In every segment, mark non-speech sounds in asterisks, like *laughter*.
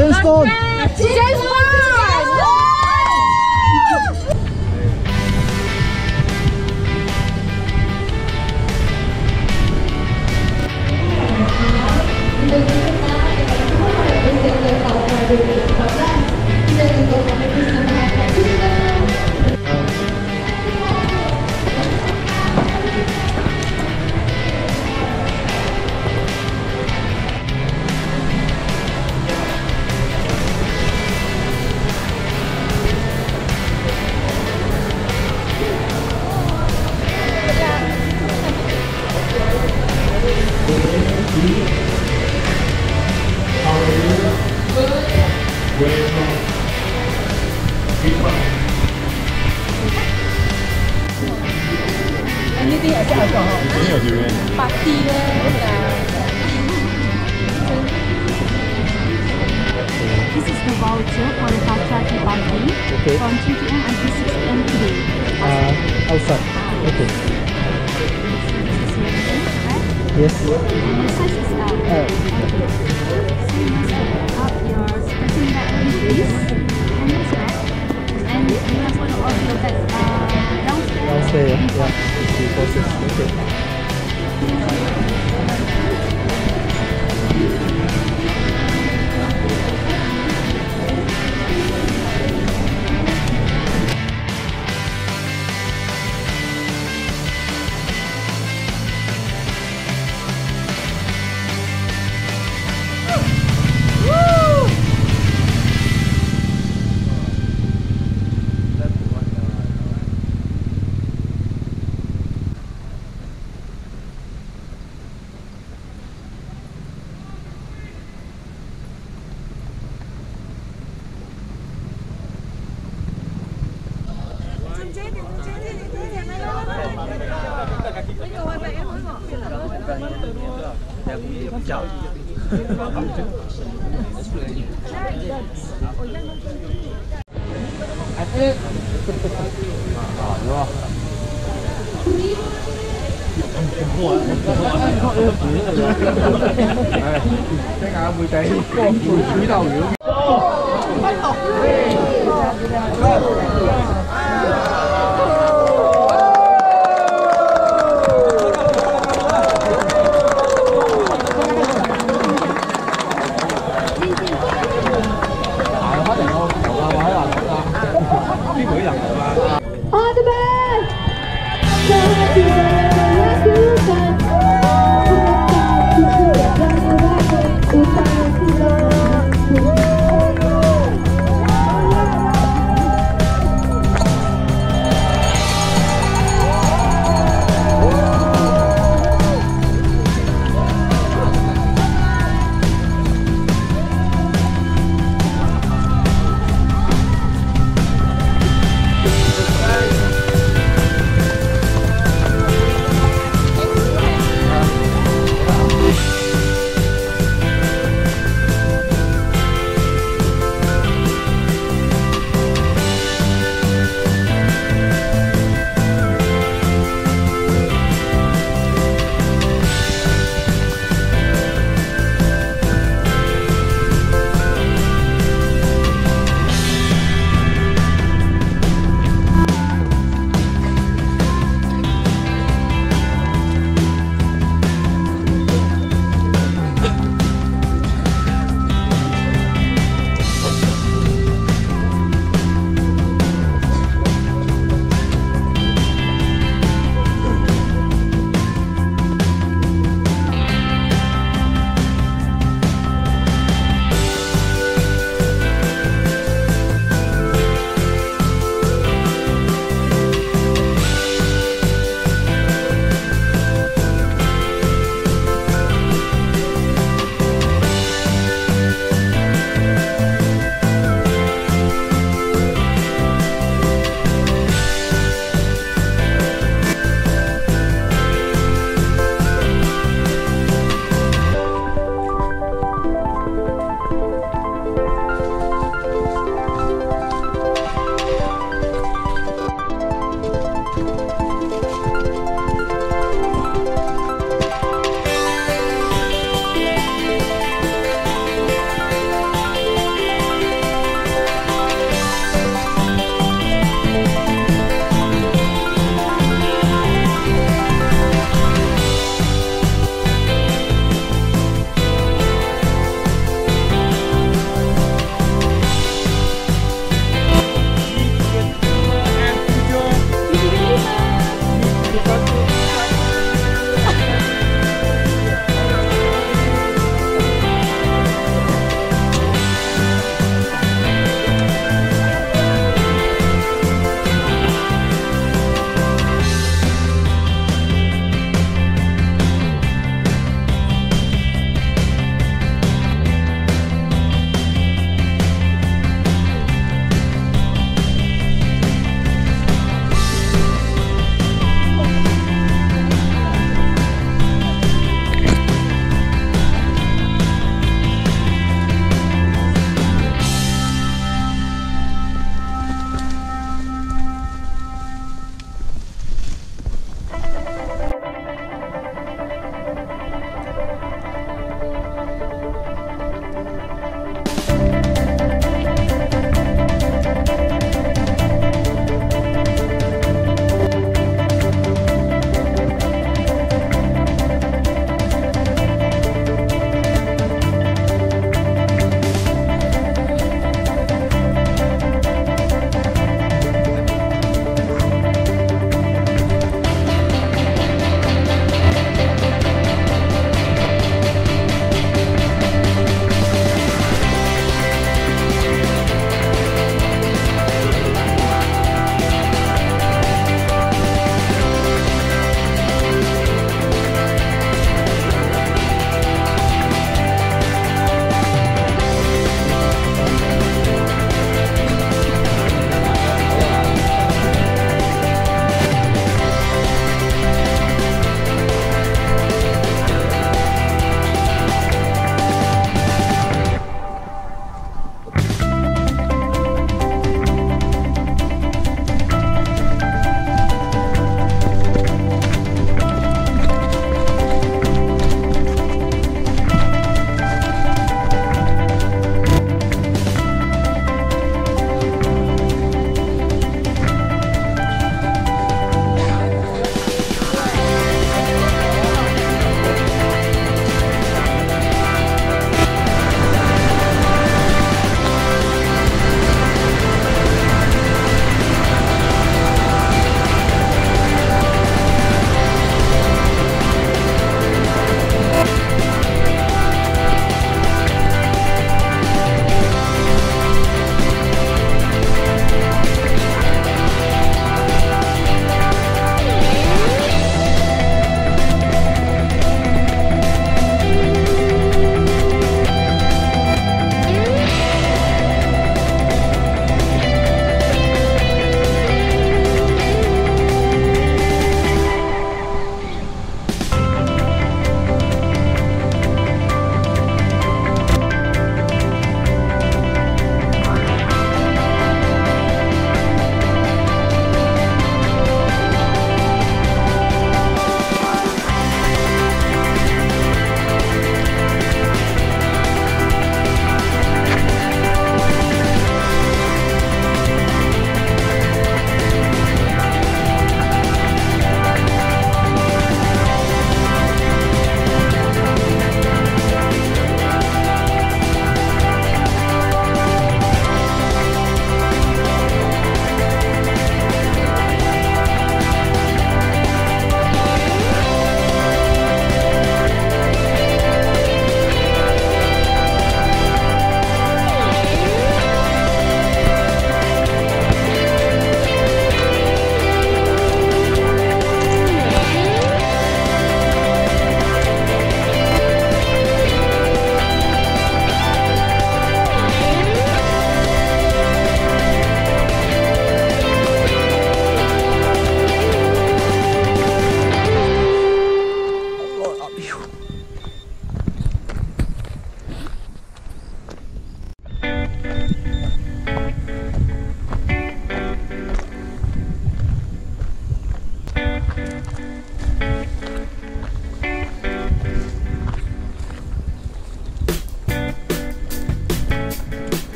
James Bond. James Bond! Okay. This is your drink, right? Yes. And is out. So you must up your sleeping bag ready, please. And that's right. And you must put all your bags uh, downstairs. downstairs. Yeah. yeah. The process. Okay. *laughs* 还是。啊，是吧？嚯！哎，听下会的，光头土豆了。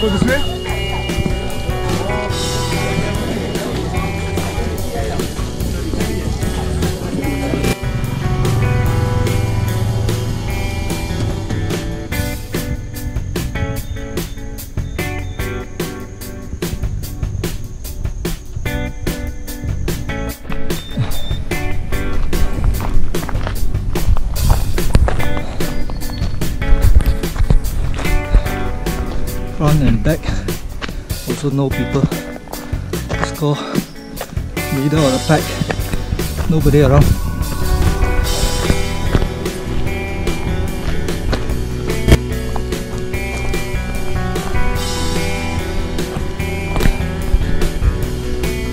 こうですね。Front and back. Also no people. Let's go middle of the pack. Nobody around.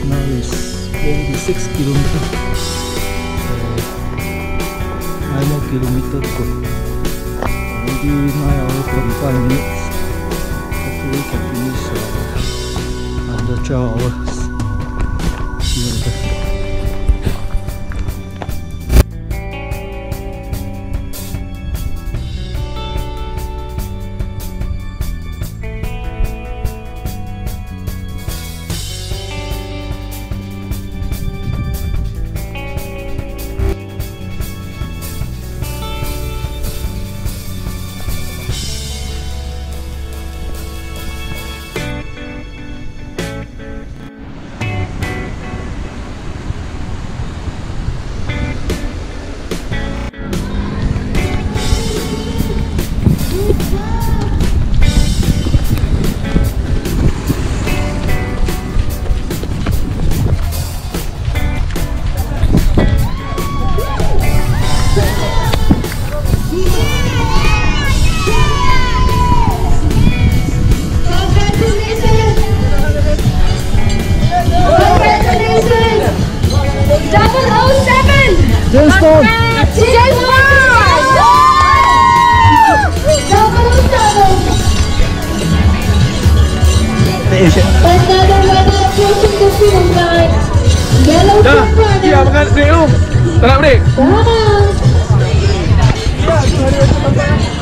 Now it's 26 kilometer. So 9 more kilometer to go. Maybe 9 hours 45 minutes hopefully can finish uh, 12 hours. James Bond! James Dah, dia makan break. Tak nak break. Dah. Ya, tu hari tu.